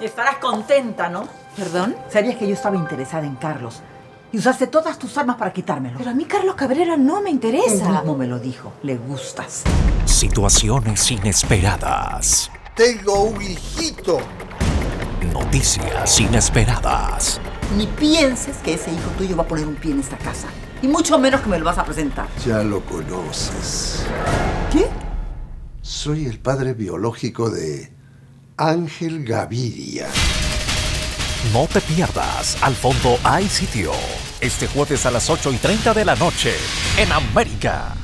Estarás contenta, ¿no? ¿Perdón? Sabías que yo estaba interesada en Carlos. Y usaste todas tus armas para quitármelo. Pero a mí Carlos Cabrera no me Él interesa. mismo me lo dijo. Le gustas. Situaciones inesperadas. Tengo un hijito. Noticias inesperadas. Ni pienses que ese hijo tuyo va a poner un pie en esta casa. Y mucho menos que me lo vas a presentar. Ya lo conoces. ¿Qué? Soy el padre biológico de Ángel Gaviria. No te pierdas, al fondo hay sitio. Este jueves a las 8 y 30 de la noche, en América.